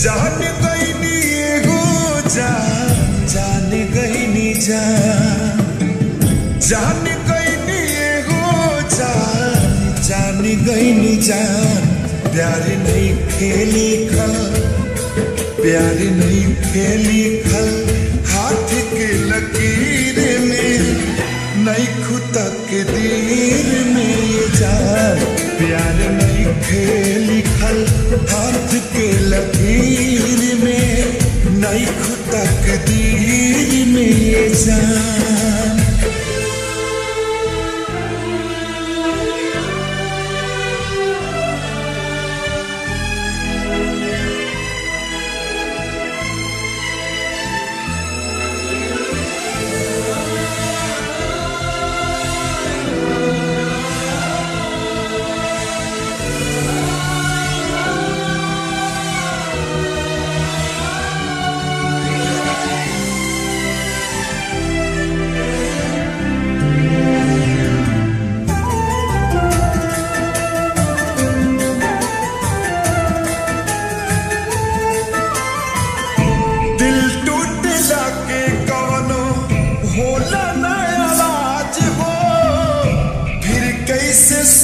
जान गईनी एगो जान जान गईनी जान। जान गईनी एगो जान जान गईनी जान। प्यार नहीं खेली खल, प्यार नहीं खेली खल। हाथ के लकीर में, नहीं खुदा के दीर में ये जान। प्यार नहीं ये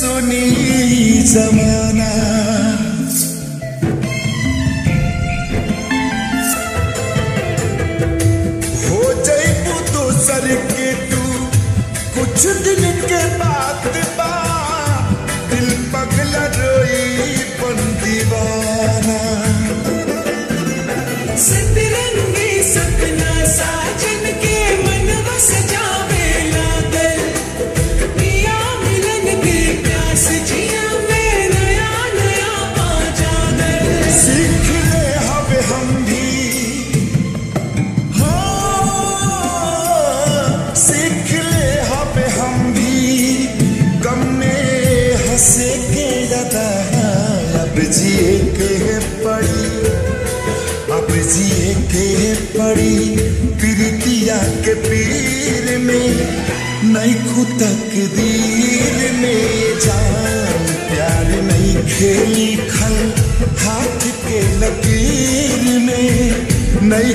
सुनी जमाना। हो जईबू दोसर के तू कुछ दिन के बाद दिल पगला रोई जिए के पड़ी अब जिए के पड़ी प्रीतिया के पीर में नहीं में जान प्यार नहीं खेली खल हाथ के लकीर में नहीं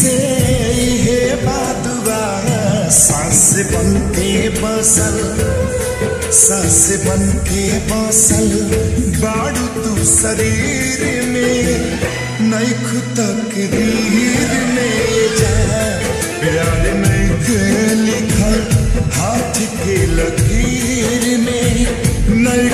से है बादुआ सांस बन के बसल, सांस बन के बसल। बाड़ू तू शरीर में नहीं खुतक दीर में जा प्यार के लिखल हाथ के लकीर में नहीं